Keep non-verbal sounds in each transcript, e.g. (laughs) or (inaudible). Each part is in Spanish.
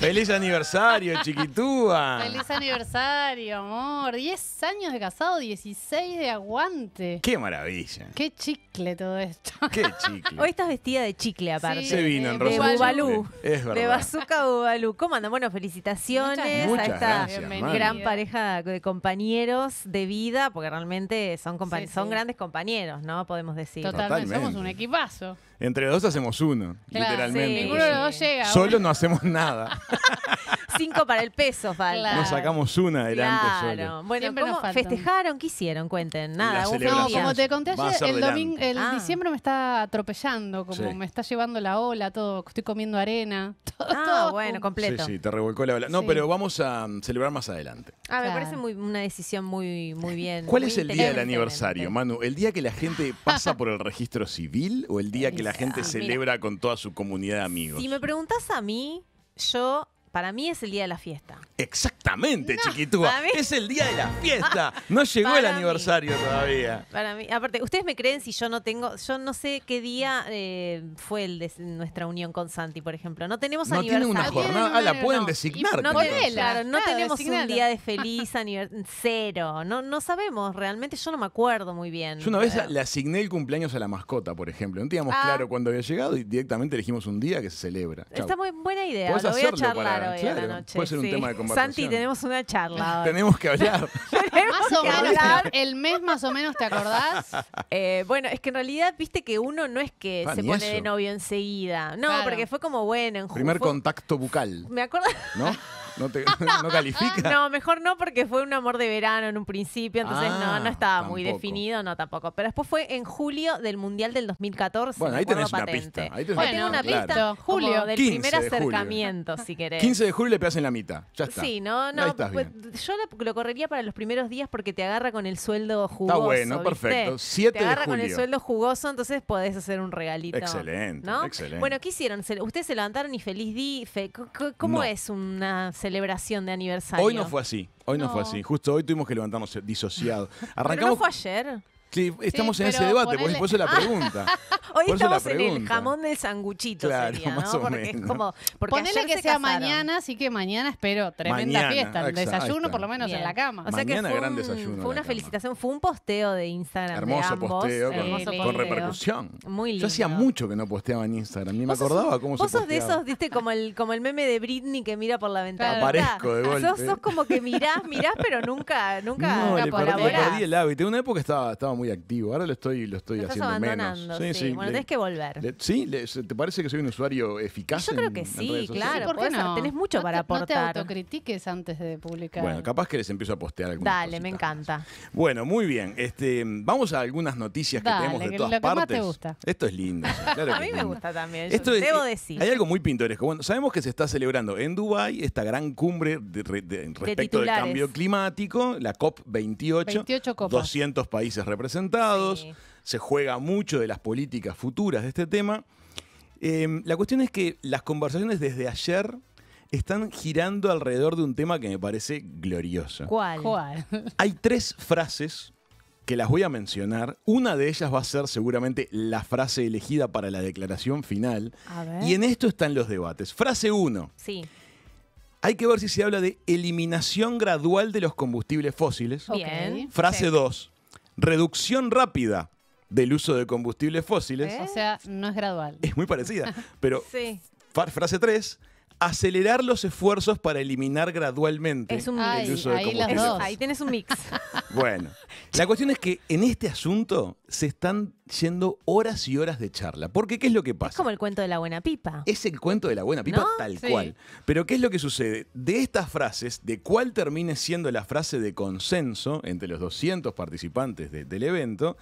¡Feliz aniversario, chiquitúa! Feliz aniversario, amor. 10 años de casado, 16 de aguante. ¡Qué maravilla! Qué chicle todo esto. (laughs) ¡Qué chicle! Hoy estás vestida de chicle aparte. Sí, Se vino en de rosa. de Bubalú. Es De verdad. Bazooka Bubalú. ¿Cómo andan? Bueno, felicitaciones Muchas a esta gracias, gran pareja de compañeros de vida, porque realmente son, compa- Sí, son sí. grandes compañeros, ¿no? Podemos decir. Totalmente. Totalmente. Somos un equipazo. Entre los dos hacemos uno, Claro, literalmente. sí. Ninguno de los dos llega. Solo no hacemos nada. (laughs) Cinco para el peso, falta. Claro. Nos sacamos una adelante Claro. solo. Bueno, nos ¿cómo festejaron? ¿Qué hicieron? Cuenten. Nada. No, como te conté ayer, el domingo, el Ah. diciembre me está atropellando, como Sí. me está llevando la ola, todo, estoy comiendo arena. (laughs) Todo, Ah, todo bueno, junto. completo. Sí, sí, te revolcó la bala. No, Sí. pero vamos a mm, celebrar más adelante. Ah, me parece muy, una decisión muy, muy bien. ¿Cuál muy es el día del aniversario, Manu? ¿El día que la gente (laughs) pasa por el registro civil o el día que la gente Ah, mira. celebra con toda su comunidad de amigos? Si me preguntas a mí, yo, para mí es el día de la fiesta. Exactamente, chiquitúa. para mí- Es el día de la (laughs) fiesta. No llegó el mí. aniversario todavía. Para mí, aparte, ustedes me creen si yo no tengo, yo no sé qué día eh, fue el de nuestra unión con Santi, por ejemplo. No tenemos No tiene una aniversario. jornada. Ah, la No, pueden no. designar. No, tenemos, claro, no claro, tenemos un día de (laughs) feliz aniversario. Cero. No, no sabemos. Realmente yo no me acuerdo muy bien. Yo una vez Eh, le asigné el cumpleaños a la mascota, por ejemplo. No teníamos Ah. claro cuándo había llegado y directamente elegimos un día que se celebra. Chau. Está muy buena idea. Lo voy a charlar hoy a claro, la noche. puede ser un sí. tema de conversación. Santi, tenemos una charla. (laughs) hoy. Tenemos que hablar. (laughs) Más o menos, hablar. el mes más o menos, ¿te acordás? (laughs) Eh, bueno, es que en realidad, viste que uno no es que Ah, se pone eso. de novio enseguida. No, Claro. porque fue como bueno. En Primer fue- contacto bucal, Me acuerdo. ¿no? ¿No, te, (laughs) ¿no califica? No, mejor no, porque fue un amor de verano en un principio, entonces Ah, no, no estaba muy definido, no tampoco. Pero después fue en julio del Mundial del 2014. Bueno, ahí tenés una pista, ahí tenés una tengo una pista, como Julio. del 15 primer de julio. acercamiento, si querés. 15 de julio le pegas en la mitad. Ya está. Sí, no, no. pues, yo lo, lo correría para los primeros días porque te agarra con el sueldo jugoso. Está bueno, ¿viste? perfecto. 7 Te de agarra con el julio. sueldo jugoso, entonces podés hacer un regalito. Excelente, ¿no? excelente. Bueno, ¿qué hicieron? ¿Ustedes se levantaron y feliz día? Fe- ¿Cómo No. es una celebración de aniversario? Hoy no fue así. Hoy no, fue así. Justo hoy tuvimos que levantarnos disociados. ¿Pero Arrancamos. no fue ayer? Sí, estamos Sí, en ese debate, por- ponele- por eso la pregunta. (laughs) Hoy Por estamos en el jamón del sanguchito, Claro, sería, más ¿no? o Porque es menos. como... Porque Ponele ayer que se sea casaron. mañana, así que mañana espero tremenda Mañana, fiesta. ahí Desayuno por lo menos Bien. en la cama. O sea que Mañana fue, gran un- desayuno fue una felicitación, fue un posteo de Instagram de Hermoso ambos. posteo con, hermoso con posteo. repercusión. Muy Yo hacía lindo. mucho que no posteaba en Instagram. Ni me sos- acordaba cómo se Vos sos de posteaba. esos, viste, como el, como el meme de Britney que mira por la ventana. Aparezco de golpe. Sos, como que mirás, mirás, pero nunca, nunca, No, nunca le perdí, le colaborás. perdí el hábito. En una época estaba, estaba muy activo. Ahora lo estoy, lo estoy Lo estás haciendo abandonando, menos. sí. Bueno, le- tenés que volver. le- sí, le- ¿te parece que soy un usuario eficaz? Yo creo que en sí, claro. ¿Por qué no? tenés mucho No para te- No aportar. te autocritiques antes de publicar. Bueno, capaz que les empiezo a postear algunas Dale, me encanta. Bueno, muy bien. Este, vamos a algunas noticias que tenemos de que todas lo que más partes. te gusta. Esto es lindo. sí, claro (laughs) A mí me gusta también, Esto es- debo eh, decir. Hay algo muy pintoresco. Bueno, sabemos que se está celebrando en Dubái esta gran cumbre de- de- de- respecto del cambio climático, la COP28. 28 copas. 200 países representados. Sí. Se juega mucho de las políticas futuras de este tema. Eh, la cuestión es que las conversaciones desde ayer están girando alrededor de un tema que me parece glorioso. ¿Cuál? ¿Cuál? Hay tres frases que las voy a mencionar. Una de ellas va a ser seguramente la frase elegida para la declaración final. A ver. Y en esto están los debates. Frase 1. Sí. Hay que ver si se habla de eliminación gradual de los combustibles fósiles. Bien. Frase Sí. 2. Reducción rápida del uso de combustibles fósiles. ¿Eh? O sea, no es gradual. Es muy parecida. (laughs) Pero Sí. frase 3. Acelerar los esfuerzos para eliminar gradualmente Es un Ay, el uso de ahí combustibles tenés un mix. (laughs) Bueno, la cuestión es que en este asunto se están yendo horas y horas de charla. Porque, ¿qué es lo que Es pasa? como el cuento de la buena pipa. Es el cuento de la buena pipa ¿No? tal Sí. cual. Pero ¿qué es lo que sucede? De estas frases, de cuál termine siendo la frase de consenso entre los 200 participantes de- del evento,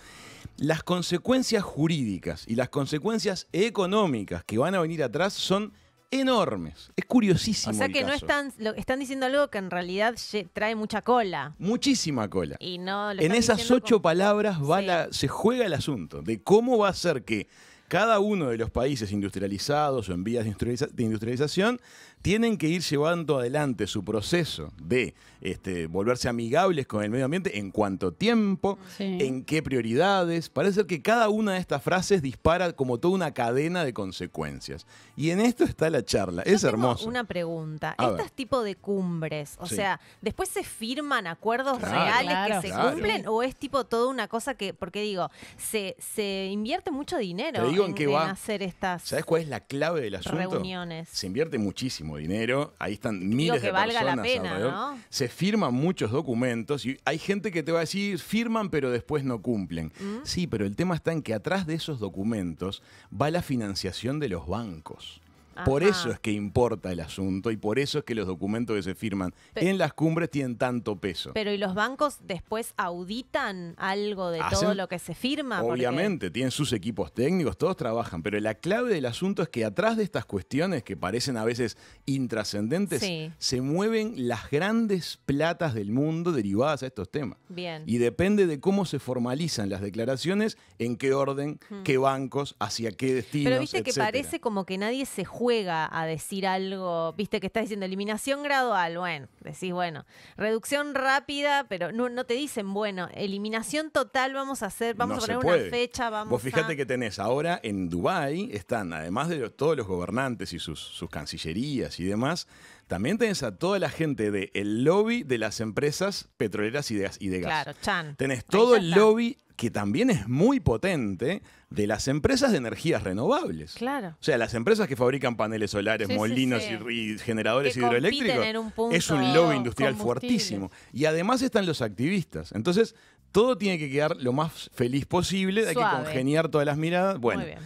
las consecuencias jurídicas y las consecuencias económicas que van a venir atrás son enormes. Es curiosísimo. O sea el que no están, lo, están diciendo algo que en realidad trae mucha cola. Muchísima cola. Y no lo En esas ocho palabras va Sí. la- se juega el asunto de cómo va a ser que cada uno de los países industrializados o en vías de industrializa- de industrialización tienen que ir llevando adelante su proceso de este, volverse amigables con el medio ambiente en cuánto tiempo, Sí. en qué prioridades. Parece ser que cada una de estas frases dispara como toda una cadena de consecuencias. Y en esto está la charla. Yo es tengo hermoso. Una pregunta. A ¿Estos ver. tipos de cumbres, o Sí. sea, después se firman acuerdos Claro. reales Claro. que se Claro. cumplen o es tipo toda una cosa que, porque digo, se, se invierte mucho dinero Te digo en qué va. hacer estas ¿Sabes cuál es la clave del asunto? reuniones? Se invierte muchísimo dinero, ahí están miles que de valga la personas pena, alrededor. ¿no? Se firman muchos documentos y hay gente que te va a decir, firman pero después no cumplen. ¿Mm? Sí, pero el tema está en que atrás de esos documentos va la financiación de los bancos. Por eso es que importa el asunto y por eso es que los documentos que se firman en las cumbres tienen tanto peso. Pero ¿y los bancos después auditan algo de todo lo que se firma? Porque- Obviamente, tienen sus equipos técnicos, todos trabajan, pero la clave del asunto es que atrás de estas cuestiones que parecen a veces intrascendentes, Sí. se mueven las grandes platas del mundo derivadas a estos temas. Bien. Y depende de cómo se formalizan las declaraciones, en qué orden, qué bancos, hacia qué destinos. Pero viste que parece como que nadie se juega a decir algo, viste que estás diciendo eliminación gradual, bueno, decís, bueno, reducción rápida, pero no, no te dicen, bueno, eliminación total vamos a hacer, vamos No a poner una fecha, vamos Vos fíjate a... que tenés ahora en Dubái, están, además de todos los gobernantes y sus, sus cancillerías y demás, también tenés a toda la gente del lobby de las empresas petroleras y de, gas- y de gas. Claro, Chan. Tenés todo el está. lobby que también es muy potente de las empresas de energías renovables. Claro. O sea, las empresas que fabrican paneles solares, Sí, sí, molinos sí. Y, y generadores Que hidroeléctricos, en un punto es un lobby industrial fuertísimo. Y además están los activistas. Entonces, todo tiene que quedar lo más feliz posible, hay que congeniar todas las miradas. Bueno, Muy bien.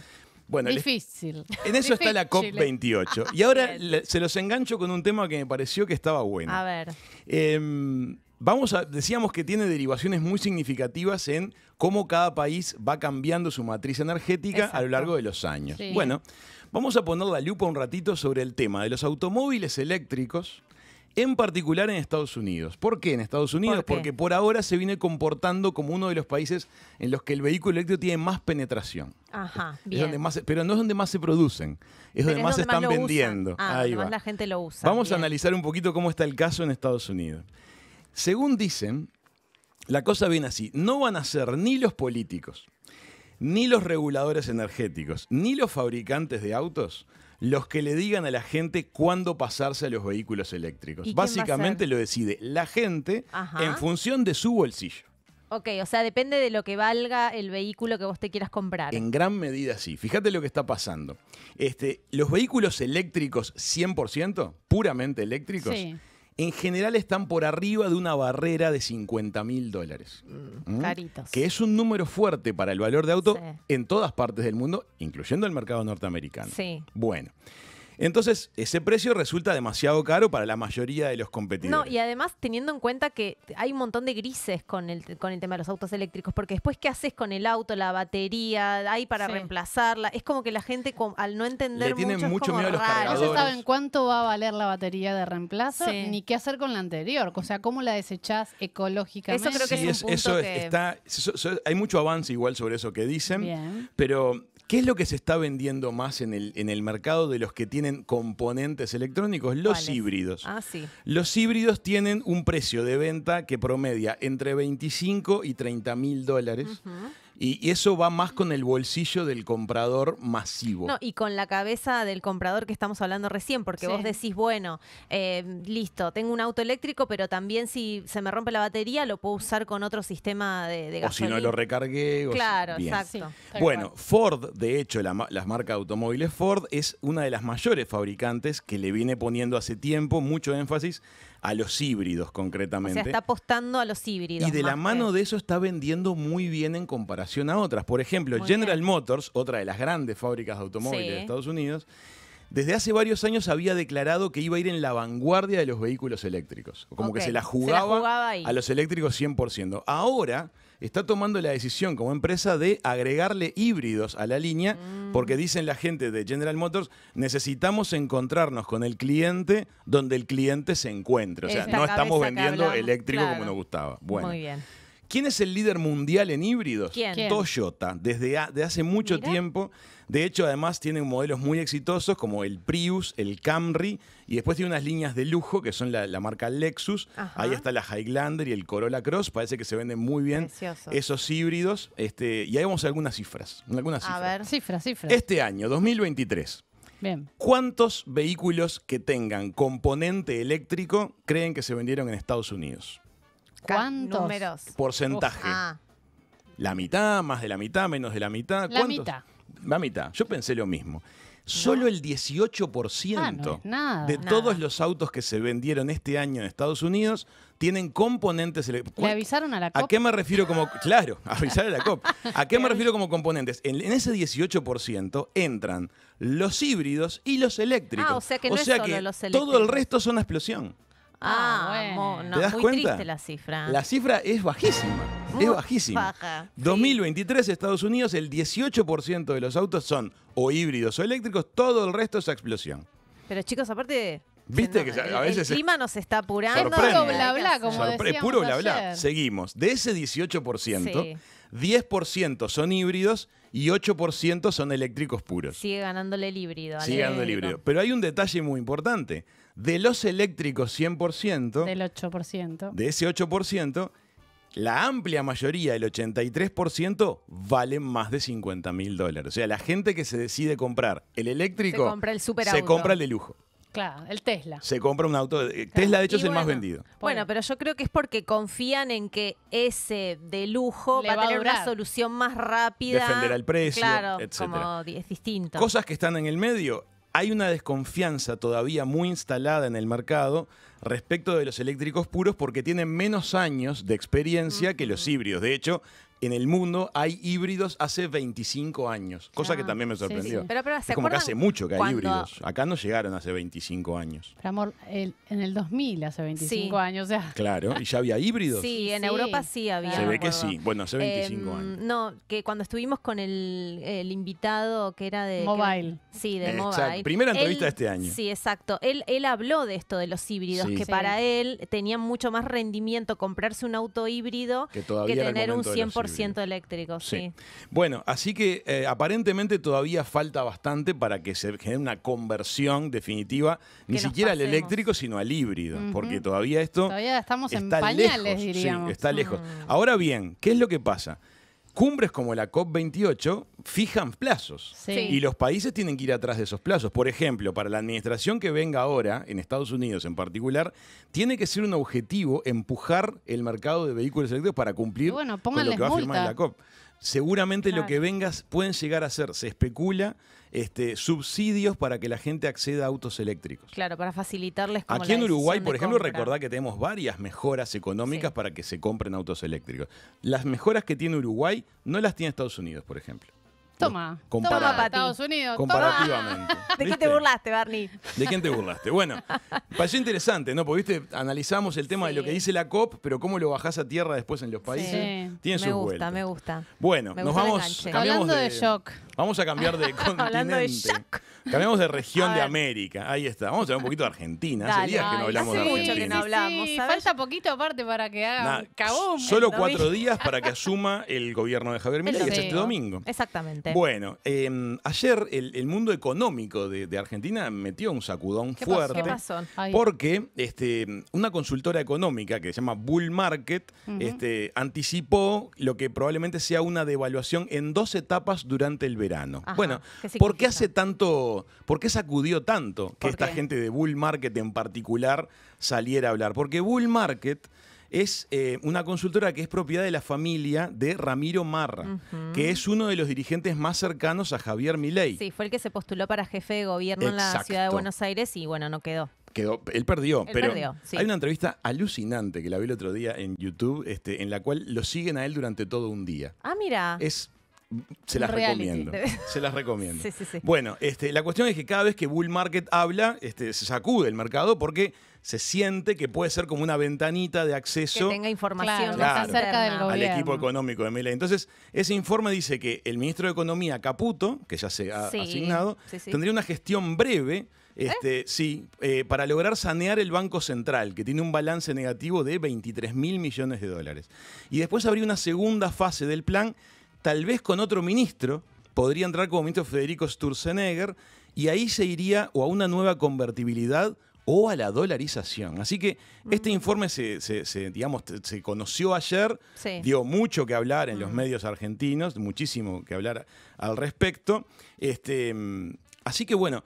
bueno les- Difícil. en eso está la Difícil. COP28. (laughs) Y ahora le- se los engancho con un tema que me pareció que estaba bueno. A ver. Eh, vamos a, decíamos que tiene derivaciones muy significativas en cómo cada país va cambiando su matriz energética a lo largo de los años. Sí. Bueno, vamos a poner la lupa un ratito sobre el tema de los automóviles eléctricos. En particular en Estados Unidos. ¿Por qué en Estados Unidos? Porque por ahora se viene comportando como uno de los países en los que el vehículo eléctrico tiene más penetración. Ajá, Es donde más, pero no es donde más se producen, es donde más se están vendiendo. Ah, Ahí donde más va. la gente lo usa. Vamos a analizar un poquito cómo está el caso en Estados Unidos. Según dicen, la cosa viene así. No van a ser ni los políticos, ni los reguladores energéticos, ni los fabricantes de autos los que le digan a la gente cuándo pasarse a los vehículos eléctricos. ¿Y quién va a Básicamente lo decide la gente Ajá. en función de su bolsillo. Ok, o sea, depende de lo que valga el vehículo que vos te quieras comprar. En gran medida sí. Fíjate lo que está pasando. Este, los vehículos eléctricos 100%, puramente eléctricos, Sí. En general están por arriba de una barrera de 50 mil dólares. ¿Mm? Caritos. Que es un número fuerte para el valor de auto Sí. en todas partes del mundo, incluyendo el mercado norteamericano. Sí. Bueno, entonces ese precio resulta demasiado caro para la mayoría de los No, competidores. y además teniendo en cuenta que hay un montón de grises con el, con el tema de los autos eléctricos, porque después, ¿qué haces con el auto, la batería? Hay para Sí. reemplazarla. Es como que la gente, al no entender Le tienen mucho, es mucho como miedo a los raro. No se cargadores. saben cuánto va a valer la batería de reemplazo Sí. ni qué hacer con la anterior. O sea, cómo la desechás ecológicamente. Eso creo que Sí, es un punto eso es- que- está, eso- eso- hay mucho avance igual sobre eso que dicen. Bien. Pero, ¿qué es lo que se está vendiendo más en el, en el mercado de los que tienen componentes electrónicos? Los ¿Cuáles? híbridos. Ah, sí. Los híbridos tienen un precio de venta que promedia entre 25 y 30 mil dólares. Y, y eso va más con el bolsillo del comprador masivo. No, y con la cabeza del comprador que estamos hablando recién, porque Sí. vos decís, bueno, eh, listo, tengo un auto eléctrico, pero también si se me rompe la batería lo puedo usar con otro sistema de, de o si gasolina. no lo recargué. o Claro, exacto. Sí, Bueno, cual. Ford, de hecho, la, ma- la marca de automóviles Ford es una de las mayores fabricantes que le viene poniendo hace tiempo mucho énfasis a los híbridos O concretamente. sea, está apostando a los híbridos. y de la mano que- de eso está vendiendo muy bien en comparación a otras. Por ejemplo, Muy General bien. Motors, otra de las grandes fábricas de automóviles Sí. de Estados Unidos, desde hace varios años había declarado que iba a ir en la vanguardia de los vehículos eléctricos. Como que se la se la jugaba, jugaba a los eléctricos 100%. Ahora está tomando la decisión como empresa de agregarle híbridos a la línea, Mm. porque dicen la gente de General Motors, necesitamos encontrarnos con el cliente donde el cliente se encuentre. O sea, no estamos vendiendo eléctrico como nos gustaba. Bueno. Muy bien. ¿Quién es el líder mundial en híbridos? ¿Quién? ¿Quién? Toyota, desde, de hace mucho Mira. tiempo. De hecho, además tienen modelos muy exitosos como el Prius, el Camry y después tiene unas líneas de lujo que son la, la marca Lexus. Ajá. Ahí está la Highlander y el Corolla Cross. Parece que se venden muy bien Precioso. esos híbridos. Este, y ahí vamos a algunas cifras. Algunas A cifras. ver. Cifra, cifra. Este año, 2023, Bien. ¿cuántos vehículos que tengan componente eléctrico creen que se vendieron en Estados Unidos? ¿Cuántos? Números. Porcentaje. Ah, La mitad, más de la mitad, menos de la mitad. La ¿Cuántos? mitad. La mitad. Yo pensé lo mismo. Solo el 18% Ah, no es nada. de Nada. todos los autos que se vendieron este año en Estados Unidos tienen componentes eléctricos. ¿Le avisaron a la ¿A COP? qué me refiero como.? Claro, avisar a la COP. (laughs) ¿A qué me refiero como componentes? En, en ese 18% entran los híbridos y los eléctricos. Ah, o sea que no es solo los Todo el resto son una explosión. Ah, bueno. mo- no, ¿Te das muy cuenta? triste la cifra. La cifra es bajísima. Muy es bajísima. baja, sí. 2023 Estados Unidos, el 18% de los autos son o híbridos o eléctricos, todo el resto es explosión. Pero chicos, aparte. Viste se que a el- veces El clima nos está apurando. Sorprende. Puro bla, bla, como hacer. Sorpre- decíamos puro bla bla. ayer. Seguimos. De ese 18%, Sí. 10% son híbridos y 8% son eléctricos puros. Sigue ganándole el híbrido. al Sigue ganando el eléctrico. híbrido. Pero hay un detalle muy importante. De los eléctricos 100%, Del 8%. de ese 8%, la amplia mayoría, el 83%, valen más de 50 mil dólares. O sea, la gente que se decide comprar el eléctrico Se compra el superauto. se compra el de lujo. Claro, el Tesla. Se compra un auto. de- Tesla, de hecho, Y es el más bueno, vendido. Bueno, pero yo creo que es porque confían en que ese de lujo Le va a tener una durar. solución más rápida. Defenderá el precio, Claro, etcétera. como di- es distinto. Cosas que están en el medio. Hay una desconfianza todavía muy instalada en el mercado respecto de los eléctricos puros porque tienen menos años de experiencia que los híbridos. De hecho, en el mundo hay híbridos hace 25 años, cosa que Ah, también me sorprendió. sí. Pero, pero, ¿se es como que hace mucho que hay cuando- híbridos. Acá no llegaron hace 25 años. Pero amor, el- en el 2000, hace 25 Sí. años, o sea. Claro, y ya había híbridos. Sí, en Sí, Europa sí había. Se ve que sí. Bueno, hace 25 Em, años. No, que cuando estuvimos con el, el invitado que era de... Mobile. que- sí, de Exacto. Mobile. Primera entrevista Él- de este año. Sí, exacto. Él, él habló de esto de los híbridos, Sí. que Sí. para él tenía mucho más rendimiento comprarse un auto híbrido Que tener un momento de los 100% híbridos. eléctrico. Sí. Sí. Bueno, así que eh, aparentemente todavía falta bastante para que se genere una conversión definitiva, ni Que siquiera al eléctrico, sino al híbrido, porque todavía esto Todavía estamos en está pañales, lejos, sí, diríamos. está lejos. Mm. Ahora bien, ¿qué es lo que pasa? Cumbres como la COP28 fijan plazos. Sí. Y los países tienen que ir atrás de esos plazos. Por ejemplo, para la administración que venga ahora, en Estados Unidos en particular, tiene que ser un objetivo empujar el mercado de vehículos eléctricos para cumplir Y bueno, con lo que va a firmar la COP. Seguramente lo que vengas pueden llegar a ser, se especula, este, subsidios para que la gente acceda a autos eléctricos. Claro, para facilitarles como Aquí la en Uruguay, por ejemplo, compra. recordá que tenemos varias mejoras económicas Sí. para que se compren autos eléctricos. Las mejoras que tiene Uruguay no las tiene Estados Unidos, por ejemplo. Toma. Comparado. Toma, Estados Unidos. toma. Comparativamente. (laughs) ¿De qué te burlaste, Barney? ¿De quién te burlaste? Bueno, (laughs) pareció interesante, ¿no? Porque, viste, analizamos el tema de lo que dice la COP, pero cómo lo bajás a tierra después en los países. Sí. Tiene me sus gusta, vueltas. me gusta. Bueno, Me nos gusta el vamos. enganche. cambiamos Hablando de shock. Vamos a cambiar de (laughs) continente. Hablando de shock. Cambiamos de región de. América. Ahí está. Vamos a hablar un poquito de Argentina. Hace días que no hablamos hace de mucho Argentina. que no hablamos, falta poquito aparte para que haga Nah, un cabum. Solo cuatro días para que asuma el gobierno de Javier Milei, es este domingo. Exactamente. Bueno, eh, ayer el, el mundo económico de, de Argentina metió un sacudón ¿Qué pasó? fuerte. ¿Qué pasó? Porque este, una consultora económica que se llama Bull Market este, anticipó lo que probablemente sea una devaluación en dos etapas durante el verano. Ajá, Bueno, ¿qué ¿por qué hace tanto, por qué sacudió tanto que ¿Por esta qué? gente de Bull Market en particular saliera a hablar? Porque Bull Market es eh, una consultora que es propiedad de la familia de Ramiro Marra, que es uno de los dirigentes más cercanos a Javier Milei. Sí, fue el que se postuló para jefe de gobierno en la ciudad de Buenos Aires y bueno, no quedó. Quedó, él perdió, Él pero perdió, sí. hay una entrevista alucinante que la vi el otro día en YouTube, este, en la cual lo siguen a él durante todo un día. Ah, mira. Es, se las reality. recomiendo. (laughs) Se las recomiendo. Sí, sí, sí. Bueno, este, la cuestión es que cada vez que Bull Market habla, este, se sacude el mercado porque se siente que puede ser como una ventanita de que acceso tenga información. Claro, Claro. está cerca del interna. al gobierno. equipo económico de Milei. Entonces, ese informe dice que el ministro de Economía, Caputo, que ya se ha Sí, asignado, sí, sí. tendría una gestión breve Este, Sí, eh, para lograr sanear el Banco Central, que tiene un balance negativo de 23 mil millones de dólares. Y después habría una segunda fase del plan, tal vez con otro ministro, podría entrar como ministro Federico Sturzenegger, y ahí se iría o a una nueva convertibilidad o a la dolarización. Así que este Mm. informe se, se- se, digamos, se conoció ayer, Sí. dio mucho que hablar en los Mm. medios argentinos, muchísimo que hablar al respecto. Este, mm, así que bueno,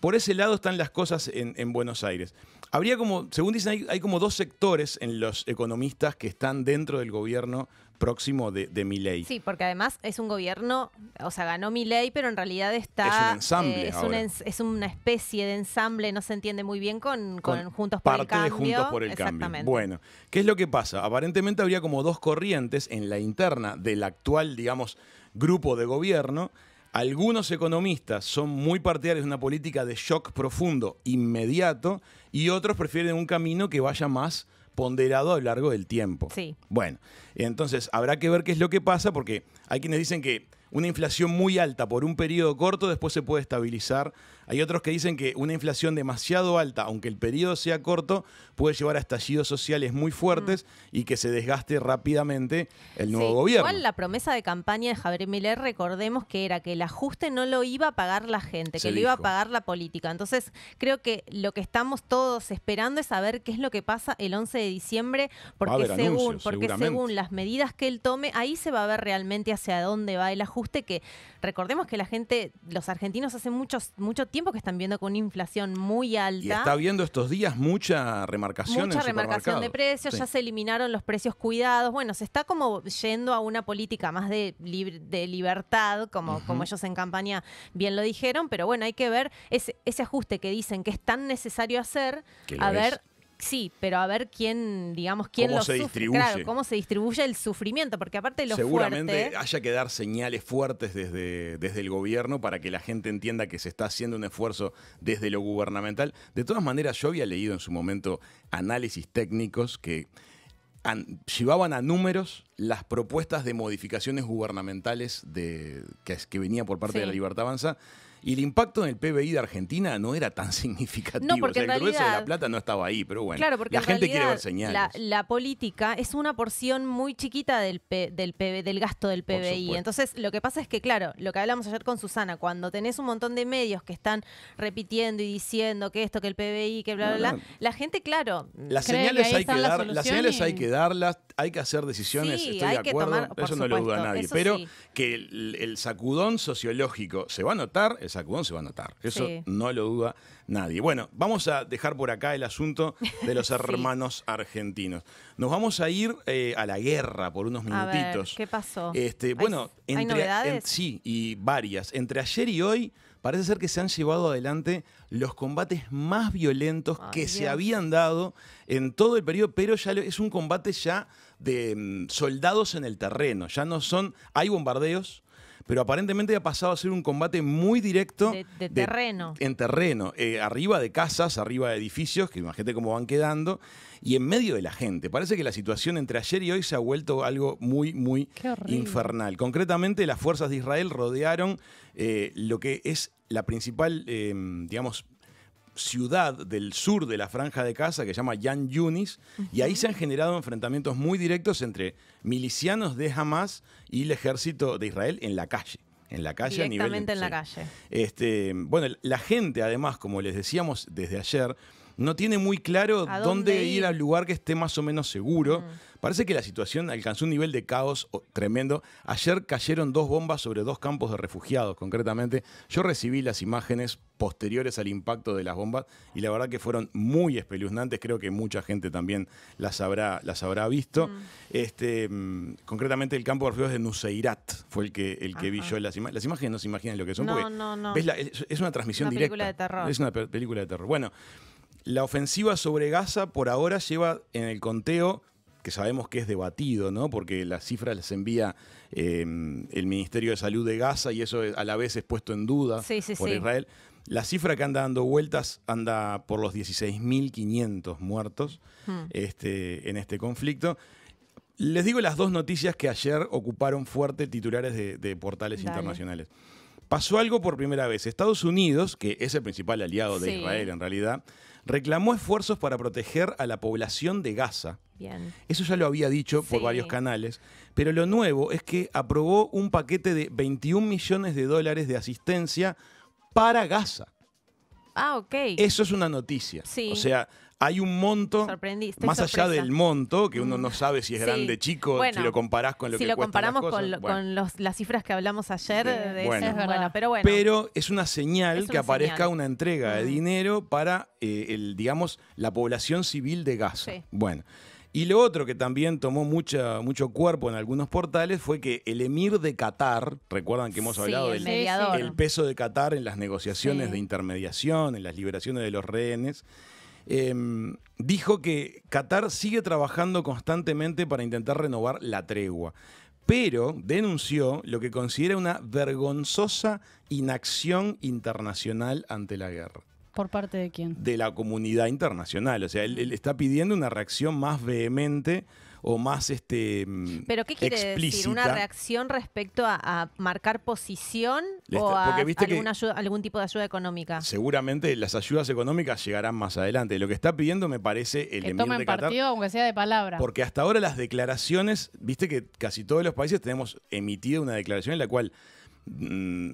por ese lado están las cosas en, en Buenos Aires. Habría como, según dicen, hay, hay como dos sectores en los economistas que están dentro del gobierno próximo de, de Milei. Sí, porque además es un gobierno, o sea, ganó mi ley, pero en realidad está... Es un ensamble eh, es, ahora. una, es una especie de ensamble, no se entiende muy bien con, con con Juntos por el parte de Cambio. Juntos por el Cambio. Bueno, ¿qué es lo que pasa? Aparentemente habría como dos corrientes en la interna del actual, digamos, grupo de gobierno. Algunos economistas son muy partidarios de una política de shock profundo inmediato y otros prefieren un camino que vaya más ponderado a lo largo del tiempo. Sí. Bueno, entonces habrá que ver qué es lo que pasa porque hay quienes dicen que una inflación muy alta por un periodo corto después se puede estabilizar. Hay otros que dicen que una inflación demasiado alta, aunque el periodo sea corto, puede llevar a estallidos sociales muy fuertes y que se desgaste rápidamente el nuevo Sí, gobierno. Igual la promesa de campaña de Javier Milei, recordemos que era que el ajuste no lo iba a pagar la gente, Se que lo iba a pagar la política. Entonces, creo que lo que estamos todos esperando es saber qué es lo que pasa el 11 de diciembre, porque, según, anuncios, porque según las medidas que él tome, ahí se va a ver realmente hacia dónde va el ajuste, que recordemos que la gente, los argentinos hace muchos, mucho tiempo que están viendo con una inflación muy alta. y está viendo estos días mucha remarcación Mucha en remarcación de precios, Sí. ya se eliminaron los precios cuidados. Bueno, se está como yendo a una política más de, lib- de libertad, como, como ellos en campaña bien lo dijeron, pero bueno, hay que ver ese, ese ajuste que dicen que es tan necesario hacer, a es. Sí, pero a ver quién, digamos, quién Cómo lo se sufre. distribuye. Claro, cómo se distribuye el sufrimiento, porque aparte de lo Seguramente fuerte, haya que dar señales fuertes desde, desde el gobierno para que la gente entienda que se está haciendo un esfuerzo desde lo gubernamental. De todas maneras, yo había leído en su momento análisis técnicos que an- llevaban a números las propuestas de modificaciones gubernamentales de, que, que venía por parte de la Libertad Avanza. Y el impacto en el PBI de Argentina no era tan (laughs) significativo. No, porque o sea, el en grueso de la realidad- plata no estaba ahí, pero bueno. Claro, porque la en gente quiere ver realidad señales. La, la política es una porción muy chiquita del, P- del, PB del gasto del PBI. Entonces, lo que pasa es que, claro, lo que hablamos ayer con Susana, cuando tenés un montón de medios que están repitiendo y diciendo que esto, que el PBI, que bla, bla, No, bla, la gente, claro, Las que señales ahí hay que dar, las solución señales y- hay que darlas, hay que hacer decisiones, Sí, estoy hay de que acuerdo, tomar, eso no lo duda supuesto, nadie. Pero sí. que el, el sacudón sociológico se va a notar, el sacudón se va a notar. Eso Sí. no lo duda nadie. Bueno, vamos a dejar por acá el asunto de los (laughs) Sí. hermanos argentinos. Nos vamos a ir eh, a la guerra por unos a ver, minutitos. ¿qué pasó? Este, ¿Hay- bueno, ¿hay entre, novedades? en- sí, y varias. Entre ayer y hoy parece ser que se han llevado adelante los combates más violentos Ay, que se habían dado en todo el periodo, pero ya es un combate ya de mm, soldados en el terreno. Ya no son, hay bombardeos, pero aparentemente ha pasado a ser un combate muy directo. De- de terreno. En terreno, eh, arriba de casas, arriba de edificios, que imagínate cómo van quedando, y en medio de la gente. Parece que la situación entre ayer y hoy se ha vuelto algo muy, muy infernal. Concretamente, las fuerzas de Israel rodearon eh, lo que es la principal, eh, digamos, ciudad del sur de la franja de Gaza que se llama Yan Yunis y ahí se han generado enfrentamientos muy directos entre milicianos de Hamas y el ejército de Israel en la calle. En la calle a nivel Directamente en la calle. Este, bueno, la gente, además, como les decíamos desde ayer, no tiene muy claro ¿A dónde, dónde ir al lugar que esté más o menos seguro. Mm. Parece que la situación alcanzó un nivel de caos oh, tremendo. Ayer cayeron dos bombas sobre dos campos de refugiados, concretamente. Yo recibí las imágenes posteriores al impacto de las bombas y la verdad que fueron muy espeluznantes. Creo que mucha gente también las habrá, las habrá visto. Este, mm, concretamente el campo de refugiados de Nuseirat fue el que, el que vi yo. Las, ima- las imágenes no se imaginan lo que son. No, porque no, no. ves la- es, es una transmisión Una directa. película de terror. Es una pe- película de terror. Bueno, la ofensiva sobre Gaza por ahora lleva en el conteo, que sabemos que es debatido, ¿no? Porque las cifras las envía eh, el Ministerio de Salud de Gaza y eso a la vez es puesto en duda Sí, sí, por sí. Israel. La cifra que anda dando vueltas anda por los 16.500 muertos Hmm. este, en este conflicto. Les digo las dos noticias que ayer ocuparon fuerte titulares de, de portales Dale. internacionales. Pasó algo por primera vez. Estados Unidos, que es el principal aliado de Sí. Israel en realidad, reclamó esfuerzos para proteger a la población de Gaza. Bien. Eso ya lo había dicho por varios canales, pero lo nuevo es que aprobó un paquete de 21 millones de dólares de asistencia para Gaza. Ah, ok. Eso es una noticia. Sí. O sea, hay un monto, más allá del monto, que uno no sabe si es Sí. grande chico, Bueno, si lo comparás con lo si que lo cuestan las comparamos cosas, con, lo- bueno. con los- las cifras que hablamos ayer, Sí. de Bueno. eso, Es verdad. pero bueno. Pero es una señal Es que aparezca señal. una entrega de Mm. dinero para, eh, el, digamos, la población civil de Gaza. Sí. Bueno. Y lo otro que también tomó mucha, mucho cuerpo en algunos portales fue que el emir de Qatar, recuerdan que hemos hablado el del mediador. el peso de Qatar en las negociaciones Sí. de intermediación, en las liberaciones de los rehenes, em, dijo que Qatar sigue trabajando constantemente para intentar renovar la tregua, pero denunció lo que considera una vergonzosa inacción internacional ante la guerra ¿Por parte de quién? de la comunidad internacional. O sea, él, él está pidiendo una reacción más vehemente o más este, mm, ¿Pero qué quiere decir? ¿Una reacción respecto a, a marcar posición o a ayuda- algún tipo de ayuda económica? Seguramente las ayudas económicas llegarán más adelante. Lo que está pidiendo me parece el Que emir tomen de Qatar. partido, aunque sea de palabra. Porque hasta ahora las declaraciones, viste que casi todos los países tenemos emitida una declaración en la cual mm,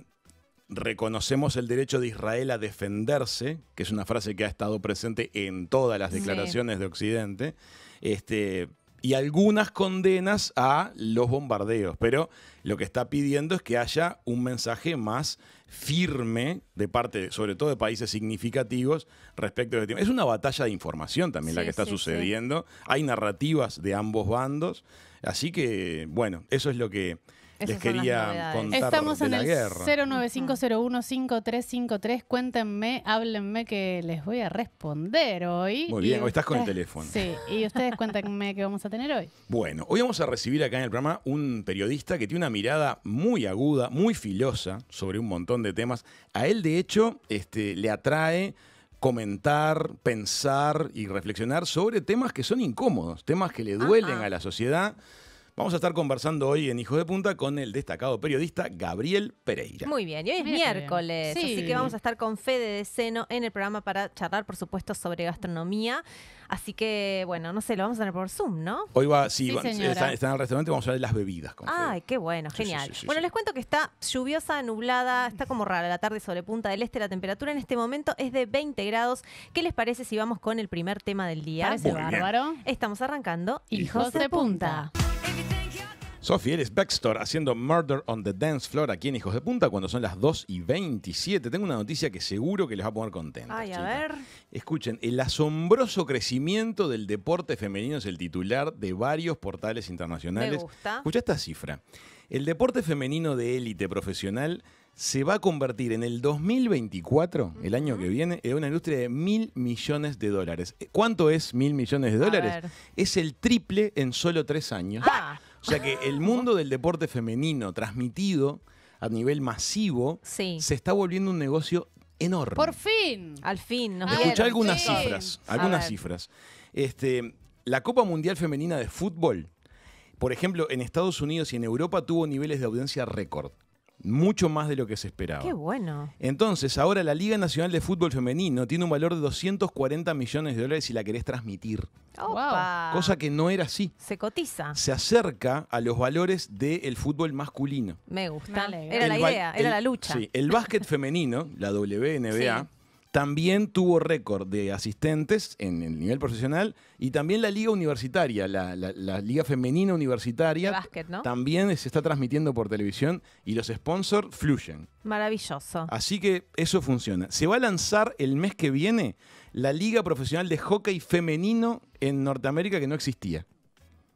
reconocemos el derecho de Israel a defenderse, que es una frase que ha estado presente en todas las Sí. declaraciones de Occidente, este, y algunas condenas a los bombardeos. Pero lo que está pidiendo es que haya un mensaje más firme de parte, sobre todo de países significativos, respecto de este tema. Es una batalla de información también la que está sí, sí. sucediendo. Hay narrativas de ambos bandos. Así que, bueno, eso es lo que Esas las quería contar Estamos de en la el guerra. 095015353. Cuéntenme, háblenme que les voy a responder hoy. Muy bien, Y hoy estás con el teléfono. Sí, y ustedes cuéntenme qué vamos a tener hoy. (laughs) Bueno, hoy vamos a recibir acá en el programa un periodista que tiene una mirada muy aguda, muy filosa sobre un montón de temas. A él, de hecho, este, le atrae comentar, pensar y reflexionar sobre temas que son incómodos, temas que le duelen Ajá. a la sociedad. Vamos a estar conversando hoy en Hijo de Punta con el destacado periodista Gabriel Pereira. Muy bien, y hoy es Mira qué bien. miércoles, Sí. así que vamos a estar con Fede de Seno en el programa para charlar, por supuesto, sobre gastronomía. Así que, bueno, no sé, lo vamos a tener por Zoom, ¿no? Hoy va, sí, Sí, va- señora. está, está en el restaurante, vamos a hablar de las bebidas. con Fede. Ay, qué bueno, Sí, sí, genial. sí, sí, bueno, sí. les cuento que está lluviosa, nublada, está como rara la tarde sobre Punta del Este. La temperatura en este momento es de 20 grados. ¿Qué les parece si vamos con el primer tema del día? Parece Muy bien. bárbaro. Estamos arrancando Hijos de Punta. Sophie, eres Baxter haciendo Murder on the Dance Floor aquí en Hijos de Punta cuando son las 2 y 27. Tengo una noticia que seguro que les va a poner contentos. Ay, a ver. Escuchen, el asombroso crecimiento del deporte femenino es el titular de varios portales internacionales. Me gusta. Escucha esta cifra. El deporte femenino de élite profesional se va a convertir en el 2024, el año que viene, en una industria de mil millones de dólares. ¿Cuánto es mil millones de dólares? Es el triple en solo tres años. Ah, O sea que el mundo del deporte femenino transmitido a nivel masivo sí. se está volviendo un negocio enorme. Por fin. Al fin nos algunas cifras. Algunas cifras. Este, la Copa Mundial Femenina de Fútbol, por ejemplo, en Estados Unidos y en Europa tuvo niveles de audiencia récord. Mucho más de lo que se esperaba. Qué bueno. Entonces, ahora la Liga Nacional de Fútbol Femenino tiene un valor de 240 millones de dólares si la querés transmitir. Opa. Cosa que no era así. Se cotiza. Se acerca a los valores del fútbol masculino. Me gusta. Era El la idea, el- era la lucha. Sí, el básquet femenino, la WNBA, Sí. También tuvo récord de asistentes en el nivel profesional y también la liga universitaria, la, la- la liga femenina universitaria, básquet, ¿no? también se está transmitiendo por televisión y los sponsors fluyen. Maravilloso. Así que eso funciona. Se va a lanzar el mes que viene la liga profesional de hockey femenino en Norteamérica que no existía.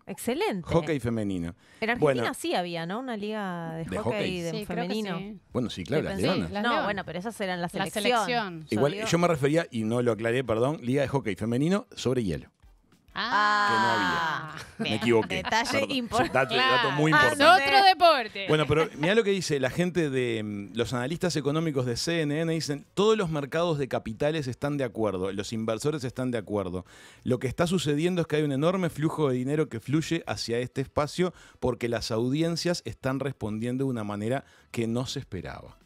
Excelente. Hockey femenino. En Argentina Bueno. sí había, ¿no? Una liga de, De hockey, hockey. de Sí, femenino. sí. Bueno, sí, claro, las leonas. Las no, leonas. bueno, pero esas eran la La selección. selección. Igual digo- yo me refería, y no lo aclaré, perdón, liga de hockey femenino sobre hielo. Ah, Me bien. equivoqué. Detalle importante. Dato, dato muy Ah, importante. no. Otro deporte. Bueno, pero mira lo que dice la gente de mm, los analistas económicos de CNN dicen, todos los mercados de capitales están de acuerdo, los inversores están de acuerdo. Lo que está sucediendo es que hay un enorme flujo de dinero que fluye hacia este espacio porque las audiencias están respondiendo de una manera que no se esperaba.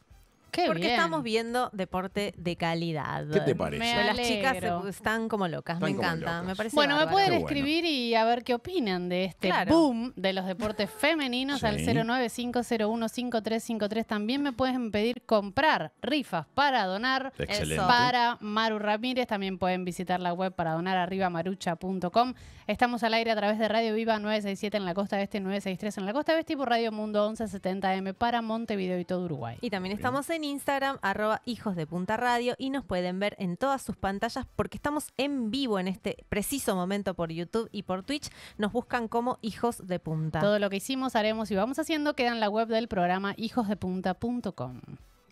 Qué porque bien. estamos viendo deporte de calidad. ¿Qué te parece? Me las chicas están como locas, me Están encanta, locas. me parece Bueno, me pueden bueno. escribir y a ver qué opinan de este Claro. boom de los deportes femeninos al Sí. 095015353. También me pueden pedir comprar rifas para donar Excelente. para Maru Ramírez. También pueden visitar la web para donar arriba marucha.com. Estamos al aire a través de Radio Viva 967 en la costa este, 963 en la costa oeste y por Radio Mundo 1170M para Montevideo y todo Uruguay. Y también estamos en Instagram, arroba hijos de punta radio, y nos pueden ver en todas sus pantallas porque estamos en vivo en este preciso momento por YouTube y por Twitch. Nos buscan como hijos de punta. Todo lo que hicimos, haremos y vamos haciendo queda en la web del programa hijosdepunta.com.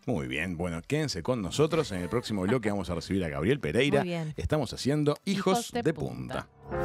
Muy bien, bueno, quédense con nosotros. En el próximo bloque vamos a recibir a Gabriel Pereira. Muy bien. Estamos haciendo Hijos, Hijos de de, Punta. punta.